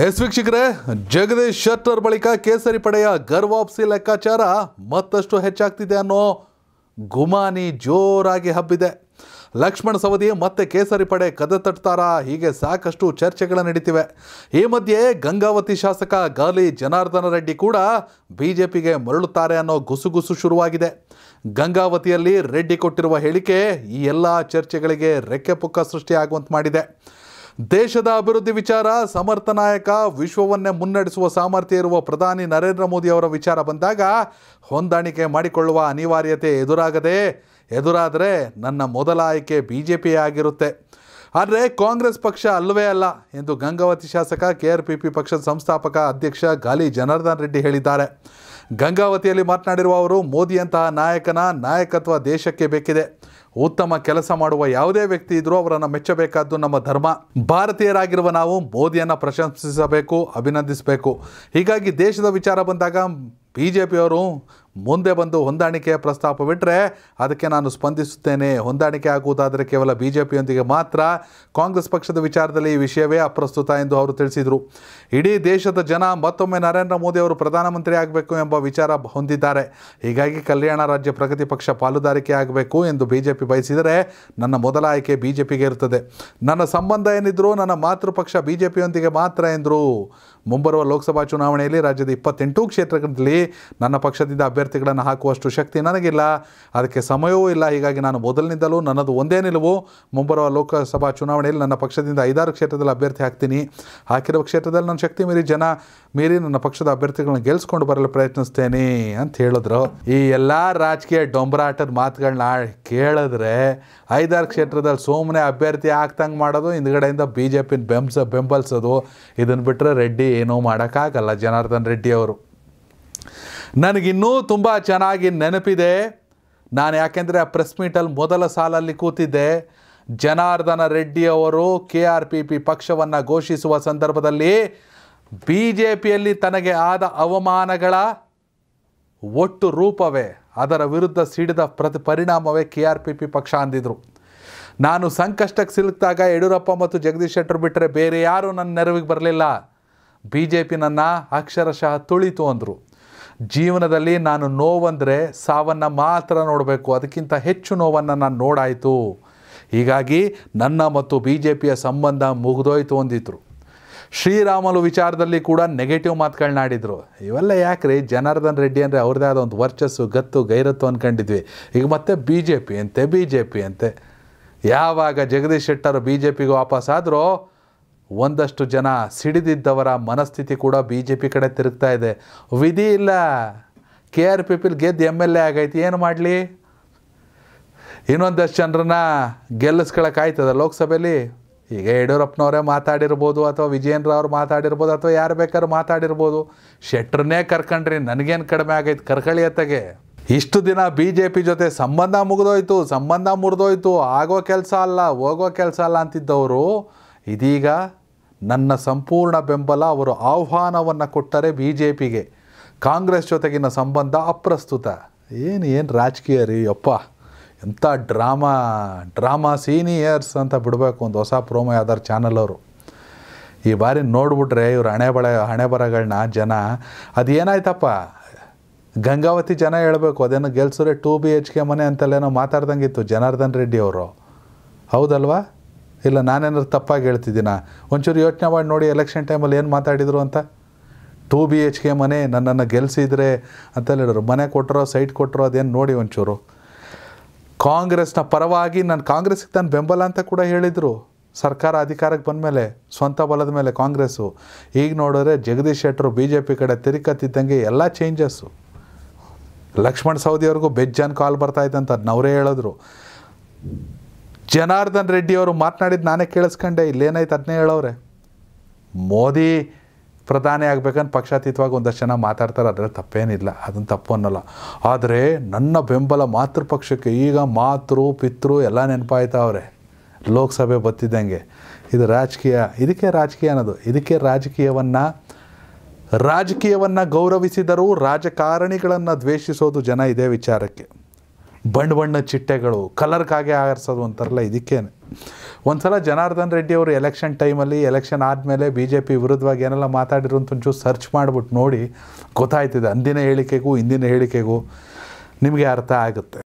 S ವೀಕ್ಷಕರೇ, ಜಗದೀಶ್ ಶೆಟ್ಟರ್ ಬಳಿಕ ಕೇಸರಿ ಪಡೆಯ ಗರ್ವಾಪ್ಸಿ ಲೆಕ್ಕಾಚಾರ ಮತ್ತಷ್ಟು ಹೆಚ್ಚಾಗ್ತಿದೆ ಅನ್ನೋ ಗುಮಾನಿ ಜೋರಾಗಿ ಹಬ್ಬಿದೆ. ಲಕ್ಷ್ಮಣ ಸವದಿ ಮತ್ತೆ ಕೇಸರಿ ಪಡೆ ಕದ ತಟ್ತಾರಾ, ಹೀಗೆ ಸಾಕಷ್ಟು ಚರ್ಚೆಗಳು ನಡೀತಿವೆ. ಈ ಮಧ್ಯೆ ಗಂಗಾವತಿ ಶಾಸಕ ಗಾಲಿ ಜನಾರ್ದನ ರೆಡ್ಡಿ ಕೂಡ ಬಿಜೆಪಿಗೆ ಮರಳುತ್ತಾರೆ ಅನ್ನೋ ಗುಸುಗುಸು ಶುರುವಾಗಿದೆ. ಗಂಗಾವತಿಯಲ್ಲಿ ರೆಡ್ಡಿ ಕೊಟ್ಟಿರುವ ಹೇಳಿಕೆ ಈ ಎಲ್ಲ ಚರ್ಚೆಗಳಿಗೆ ರೆಕ್ಕೆ ಪುಕ್ಕ ಸೃಷ್ಟಿಯಾಗುವಂತೆ ಮಾಡಿದೆ. ದೇಶದ ಅಭಿವೃದ್ಧಿ ವಿಚಾರ, ಸಮರ್ಥ ನಾಯಕ, ವಿಶ್ವವನ್ನೇ ಮುನ್ನಡೆಸುವ ಸಾಮರ್ಥ್ಯ ಇರುವ ಪ್ರಧಾನಿ ನರೇಂದ್ರ ಮೋದಿ ಅವರ ವಿಚಾರ ಬಂದಾಗ ಹೊಂದಾಣಿಕೆ ಮಾಡಿಕೊಳ್ಳುವ ಅನಿವಾರ್ಯತೆ ಎದುರಾಗದೆ, ಎದುರಾದರೆ ನನ್ನ ಮೊದಲ ಆಯ್ಕೆ ಬಿ ಜೆ ಪಿ ಆಗಿರುತ್ತೆ. ಆದರೆ ಕಾಂಗ್ರೆಸ್ ಪಕ್ಷ ಅಲ್ಲವೇ ಅಲ್ಲ ಎಂದು ಗಂಗಾವತಿ ಶಾಸಕ ಕೆ ಆರ್ ಪಿ ಪಿ ಪಕ್ಷದ ಸಂಸ್ಥಾಪಕ ಅಧ್ಯಕ್ಷ ಗಾಲಿ ಜನಾರ್ದನ್ ರೆಡ್ಡಿ ಹೇಳಿದ್ದಾರೆ. ಗಂಗಾವತಿಯಲ್ಲಿ ಮಾತನಾಡಿರುವ ಅವರು, ಮೋದಿಯಂತಹ ನಾಯಕನ ನಾಯಕತ್ವ ದೇಶಕ್ಕೆ ಬೇಕಿದೆ. ಉತ್ತಮ ಕೆಲಸ ಮಾಡುವ ಯಾವುದೇ ವ್ಯಕ್ತಿ ಇದ್ರೂ ಅವರನ್ನು ಮೆಚ್ಚಬೇಕಾದ್ದು ನಮ್ಮ ಧರ್ಮ. ಭಾರತೀಯರಾಗಿರುವ ನಾವು ಮೋದಿಯನ್ನು ಪ್ರಶಂಸಿಸಬೇಕು, ಅಭಿನಂದಿಸಬೇಕು. ಹೀಗಾಗಿ ದೇಶದ ವಿಚಾರ ಬಂದಾಗ ಬಿ ಜೆ ಪಿಯವರು ಮುಂದೆ ಬಂದು ಹೊಂದಾಣಿಕೆಯ ಪ್ರಸ್ತಾಪ ಬಿಟ್ಟರೆ ಅದಕ್ಕೆ ನಾನು ಸ್ಪಂದಿಸುತ್ತೇನೆ. ಹೊಂದಾಣಿಕೆ ಆಗುವುದಾದರೆ ಕೇವಲ ಬಿ ಜೆ ಪಿಯೊಂದಿಗೆ ಮಾತ್ರ. ಕಾಂಗ್ರೆಸ್ ಪಕ್ಷದ ವಿಚಾರದಲ್ಲಿ ಈ ವಿಷಯವೇ ಅಪ್ರಸ್ತುತ ಎಂದು ಅವರು ತಿಳಿಸಿದರು. ಇಡೀ ದೇಶದ ಜನ ಮತ್ತೊಮ್ಮೆ ನರೇಂದ್ರ ಮೋದಿ ಅವರು ಪ್ರಧಾನಮಂತ್ರಿ ಆಗಬೇಕು ಎಂಬ ವಿಚಾರ ಹೊಂದಿದ್ದಾರೆ. ಹೀಗಾಗಿ ಕಲ್ಯಾಣ ರಾಜ್ಯ ಪ್ರಗತಿ ಪಕ್ಷ ಪಾಲುದಾರಿಕೆ ಆಗಬೇಕು ಎಂದು ಬಿ ಜೆ ಪಿ ಬಯಸಿದರೆ ನನ್ನ ಮೊದಲ ಆಯ್ಕೆ ಬಿ ಜೆ ಪಿಗೆ ಇರುತ್ತದೆ. ನನ್ನ ಸಂಬಂಧ ಏನಿದ್ರು ನನ್ನ ಮಾತೃಪಕ್ಷ ಬಿ ಜೆ ಪಿಯೊಂದಿಗೆ ಮಾತ್ರ ಎಂದರು. ಮುಂಬರುವ ಲೋಕಸಭಾ ಚುನಾವಣೆಯಲ್ಲಿ ರಾಜ್ಯದ ಇಪ್ಪತ್ತೆಂಟು ಕ್ಷೇತ್ರಗಳಲ್ಲಿ ನನ್ನ ಪಕ್ಷದಿಂದ ಅಭ್ಯರ್ಥಿಗಳನ್ನು ಹಾಕುವಷ್ಟು ಶಕ್ತಿ ನನಗಿಲ್ಲ. ಅದಕ್ಕೆ ಸಮಯವೂ ಇಲ್ಲ. ಹೀಗಾಗಿ ನಾನು ಮೊದಲಿನಿಂದಲೂ ನನ್ನದು ಒಂದೇ ನಿಲುವು. ಮುಂಬರುವ ಲೋಕಸಭಾ ಚುನಾವಣೆಯಲ್ಲಿ ನನ್ನ ಪಕ್ಷದಿಂದ ಐದಾರು ಕ್ಷೇತ್ರದಲ್ಲಿ ಅಭ್ಯರ್ಥಿ ಹಾಕ್ತೀನಿ. ಹಾಕಿರುವ ಕ್ಷೇತ್ರದಲ್ಲಿ ನನ್ನ ಶಕ್ತಿ ಮೀರಿ ಜನ ಮೀರಿ ನನ್ನ ಪಕ್ಷದ ಅಭ್ಯರ್ಥಿಗಳನ್ನ ಗೆಲ್ಸ್ಕೊಂಡು ಬರಲು ಪ್ರಯತ್ನಿಸ್ತೇನೆ ಅಂತ ಹೇಳಿದ್ರು. ಈ ಎಲ್ಲ ರಾಜಕೀಯ ಡೊಂಬರಾಟದ ಮಾತುಗಳನ್ನ ಕೇಳಿದ್ರೆ ಐದಾರು ಕ್ಷೇತ್ರದಲ್ಲಿ ಸೋಮನೆ ಅಭ್ಯರ್ಥಿ ಆಗ್ತಂಗೆ ಮಾಡೋದು, ಹಿಂದ್ಗಡೆಯಿಂದ ಬಿ ಜೆ ಪಿನ ಬೆಂಬಸ ಬೆಂಬಲಿಸೋದು, ಇದನ್ನು ಬಿಟ್ಟರೆ ರೆಡ್ಡಿ ಏನೂ ಮಾಡೋಕ್ಕಾಗಲ್ಲ ಜನಾರ್ದನ್ ರೆಡ್ಡಿ ಅವರು. ನನಗಿನ್ನೂ ತುಂಬ ಚೆನ್ನಾಗಿ ನೆನಪಿದೆ. ನಾನು ಯಾಕೆಂದರೆ ಆ ಪ್ರೆಸ್ ಮೀಟಲ್ಲಿ ಮೊದಲ ಸಾಲಲ್ಲಿ ಕೂತಿದ್ದೆ. ಜನಾರ್ದನ ರೆಡ್ಡಿ ಅವರು ಕೆ ಆರ್ ಪಿ ಪಿ ಪಕ್ಷವನ್ನು ಘೋಷಿಸುವ ಸಂದರ್ಭದಲ್ಲಿ ಬಿ ಜೆ ಪಿಯಲ್ಲಿ ತನಗೆ ಆದ ಅವಮಾನಗಳ ಒಟ್ಟು ರೂಪವೇ, ಅದರ ವಿರುದ್ಧ ಸಿಡಿದ ಪ್ರತಿ ಪರಿಣಾಮವೇ ಕೆ ಆರ್ ಪಿ ಪಿ ಪಕ್ಷ ಅಂದಿದ್ರು. ನಾನು ಸಂಕಷ್ಟಕ್ಕೆ ಸಿಲುಕಿದಾಗ ಯಡಿಯೂರಪ್ಪ ಮತ್ತು ಜಗದೀಶ್ ಶೆಟ್ಟರು ಬಿಟ್ಟರೆ ಬೇರೆ ಯಾರೂ ನನ್ನ ನೆರವಿಗೆ ಬರಲಿಲ್ಲ. ಬಿ ಜೆ ಪಿ ನನ್ನ ಅಕ್ಷರಶಃ ತುಳಿತು ಅಂದರು. ಜೀವನದಲ್ಲಿ ನಾನು ನೋವಂದರೆ ಸಾವನ್ನು ಮಾತ್ರ ನೋಡಬೇಕು, ಅದಕ್ಕಿಂತ ಹೆಚ್ಚು ನೋವನ್ನು ನಾನು ನೋಡಾಯಿತು. ಹೀಗಾಗಿ ನನ್ನ ಮತ್ತು ಬಿ ಜೆ ಪಿಯ ಸಂಬಂಧ ಮುಗಿದೋಯ್ತು ಅಂದಿದ್ರು. ಶ್ರೀರಾಮಲು ವಿಚಾರದಲ್ಲಿ ಕೂಡ ನೆಗೆಟಿವ್ ಮಾತುಗಳನ್ನಾಡಿದರು ಇವೆಲ್ಲ ಯಾಕ್ರಿ? ಜನಾರ್ದನ್ ರೆಡ್ಡಿ ಅಂದರೆ ಅವ್ರದ್ದೇ ಆದ ಒಂದು ವರ್ಚಸ್ಸು, ಗತ್ತು, ಗೈರತ್ತು ಅಂದ್ಕೊಂಡಿದ್ವಿ ಈಗ ಮತ್ತೆ ಬಿ ಜೆ ಪಿ ಅಂತೆ ಬಿ ಜೆ ಪಿ ಅಂತೆ. ಯಾವಾಗ ಜಗದೀಶ್ ಶೆಟ್ಟರು ಬಿ ಜೆ ಪಿಗೆ ವಾಪಸ್ಸಾದರೂ ಒಂದಷ್ಟು ಜನ ಸಿಡಿದಿದ್ದವರ ಮನಸ್ಥಿತಿ ಕೂಡ ಬಿ ಜೆ ಪಿ ಕಡೆ ತಿರುಗ್ತಾ ಇದೆ. ವಿಧಿ ಇಲ್ಲ. ಕೆ ಆರ್ ಪಿ ಪಿಲ್ ಗೆದ್ದು ಎಂ ಎಲ್ ಎ ಆಗೈತಿ. ಏನು ಮಾಡಲಿ? ಇನ್ನೊಂದಷ್ಟು ಜನರನ್ನ ಗೆಲ್ಲಿಸ್ಕೊಳಕ್ಕಾಯ್ತದ ಲೋಕಸಭೆಯಲ್ಲಿ? ಈಗ ಯಡಿಯೂರಪ್ಪನವರೇ ಮಾತಾಡಿರ್ಬೋದು ಅಥವಾ ವಿಜಯೇಂದ್ರ ಅವರು ಮಾತಾಡಿರ್ಬೋದು ಅಥವಾ ಯಾರು ಬೇಕಾದ್ರೂ ಮಾತಾಡಿರ್ಬೋದು. ಶೆಟ್ರನ್ನೇ ಕರ್ಕೊಂಡ್ರಿ, ನನಗೇನು ಕಡಿಮೆ ಆಗೈತೆ? ಕರ್ಕಳಿ ಅತ್ತಗೆ ಇಷ್ಟು ದಿನ ಬಿ ಜೆ ಪಿ ಜೊತೆ ಸಂಬಂಧ ಮುಗಿದೋಯ್ತು, ಸಂಬಂಧ ಮುರಿದೋಯ್ತು. ಆಗೋ ಕೆಲಸ ಅಲ್ಲ, ಹೋಗೋ ಕೆಲಸ ಅಲ್ಲ ಅಂತಿದ್ದವರು ಇದೀಗ ನನ್ನ ಸಂಪೂರ್ಣ ಬೆಂಬಲ ಅವರು ಆಹ್ವಾನವನ್ನು ಕೊಟ್ಟರೆ ಬಿ ಜೆ ಪಿಗೆ ಕಾಂಗ್ರೆಸ್ ಜೊತೆಗಿನ ಸಂಬಂಧ ಅಪ್ರಸ್ತುತ. ಏನು ಏನು ರಾಜಕೀಯ ರೀ ಅಪ್ಪ ಎಂಥ ಡ್ರಾಮಾ ಡ್ರಾಮಾ ಸೀನಿಯರ್ಸ್ ಅಂತ ಬಿಡಬೇಕು ಒಂದು ಹೊಸ ಪ್ರೋಮೋ ಯಾವ್ದಾರು ಚಾನಲ್ ಅವರು. ಈ ಬಾರಿ ನೋಡ್ಬಿಟ್ರೆ ಇವರು ಹಣೆ ಬಳ, ಹಣೆ ಬರಗಳನ್ನ ಜನ. ಅದೇನಾಯ್ತಪ್ಪ? ಗಂಗಾವತಿ ಜನ ಹೇಳಬೇಕು, ಅದೇನೋ ಗೆಲ್ಸಿದ್ರೆ ಟೂ ಬಿ ಎಚ್ ಕೆ ಮನೆ ಅಂತಲ್ಲೇನೋ ಮಾತಾಡ್ದಂಗಿತ್ತು ಜನಾರ್ದನ್ ರೆಡ್ಡಿ ಅವರು. ಹೌದಲ್ವಾ? ಇಲ್ಲ, ನಾನೇನಾದ್ರು ತಪ್ಪಾಗಿ ಹೇಳ್ತಿದ್ದೀನ? ಒಂಚೂರು ಯೋಚನೆ ಮಾಡಿ ನೋಡಿ ಎಲೆಕ್ಷನ್ ಟೈಮಲ್ಲಿ ಏನು ಮಾತಾಡಿದರು ಅಂತ. ಟೂ ಬಿ ಎಚ್ ಕೆ ಮನೆ ನನ್ನನ್ನು ಗೆಲ್ಲಿಸಿದ್ರೆ ಅಂತ ಹೇಳಿದ್ರು. ಮನೆ ಕೊಟ್ಟರೋ ಸೈಟ್ ಕೊಟ್ಟರೋ ಅದೇನು ನೋಡಿ ಒಂಚೂರು. ಕಾಂಗ್ರೆಸ್ನ ಪರವಾಗಿ ನಾನು ಕಾಂಗ್ರೆಸ್ಗೆ ತಾನು ಬೆಂಬಲ ಅಂತ ಕೂಡ ಹೇಳಿದರು. ಸರ್ಕಾರ ಅಧಿಕಾರಕ್ಕೆ ಬಂದ ಮೇಲೆ ಸ್ವಂತ ಬಲದ ಮೇಲೆ ಕಾಂಗ್ರೆಸ್ಸು. ಈಗ ನೋಡಿದ್ರೆ ಜಗದೀಶ್ ಶೆಟ್ಟರು ಬಿ ಜೆ ಪಿ ಕಡೆ ತಿರುಕತ್ತಿದ್ದಂಗೆ ಎಲ್ಲ ಚೇಂಜಸ್ಸು ಲಕ್ಷ್ಮಣ್ ಸವದಿಯವ್ರಿಗೂ ಬೆಜ್ಜನ್ ಕಾಲ್ ಅದನ್ನ ಅವರೇ ಹೇಳಿದ್ರು. ಜನಾರ್ದನ್ ರೆಡ್ಡಿ ಅವರು ಮಾತನಾಡಿದ್ದು ನಾನೇ ಕೇಳಿಸ್ಕೊಂಡೆ, ಇಲ್ಲೇನಾಯ್ತು ಅದನ್ನೇ ಹೇಳೋರೆ ಮೋದಿ ಪ್ರಧಾನಿ ಆಗ್ಬೇಕಂತ ಪಕ್ಷಾತೀತವಾಗಿ ಒಂದಷ್ಟು ಜನ ಮಾತಾಡ್ತಾರೆ, ಅದರಲ್ಲಿ ತಪ್ಪೇನಿಲ್ಲ ಅದನ್ನು ತಪ್ಪು ಅನ್ನಲ್ಲ. ಆದರೆ ನನ್ನ ಬೆಂಬಲ ಮಾತೃಪಕ್ಷಕ್ಕೆ ಈಗ ಮಾತೃ, ಪಿತೃ ಎಲ್ಲ ನೆನಪಾಯ್ತಾವ್ರೆ ಲೋಕಸಭೆ ಬತ್ತಿದ್ದಂಗೆ. ಇದು ರಾಜಕೀಯ, ಇದಕ್ಕೆ ರಾಜಕೀಯ ಅನ್ನೋದು. ಇದಕ್ಕೆ ರಾಜಕೀಯವನ್ನು ರಾಜಕೀಯವನ್ನು ಗೌರವಿಸಿದರೂ ರಾಜಕಾರಣಿಗಳನ್ನು ದ್ವೇಷಿಸೋದು ಜನ ಇದೇ ವಿಚಾರಕ್ಕೆ. ಬಣ್ಣ ಬಣ್ಣ ಚಿಟ್ಟೆಗಳು ಕಲರ್ಗಾಗೆ ಆರಿಸೋದು ಅಂತಾರಲ್ಲ ಇದಕ್ಕೇನೆ. ಒಂದ್ಸಲ ಜನಾರ್ದನ್ ರೆಡ್ಡಿ ಅವರು ಎಲೆಕ್ಷನ್ ಟೈಮಲ್ಲಿ ಎಲೆಕ್ಷನ್ ಆದಮೇಲೆ ಬಿ ಜೆ ಪಿ ವಿರುದ್ಧವಾಗಿ ಏನೆಲ್ಲ ಮಾತಾಡಿರು ಅಂತ ಒಂಚೂರು ಸರ್ಚ್ ಮಾಡಿಬಿಟ್ಟು ನೋಡಿ ಗೊತ್ತಾಯ್ತಿದೆ, ಅಂದಿನ ಹೇಳಿಕೆಗೂ ಇಂದಿನ ಹೇಳಿಕೆಗೂ ನಿಮಗೆ ಅರ್ಥ ಆಗುತ್ತೆ.